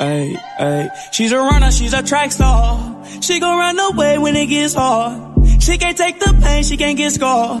Ay, ay. She's a runner, she's a track star. She gon' run away when it gets hard. She can't take the pain, she can't get scarred.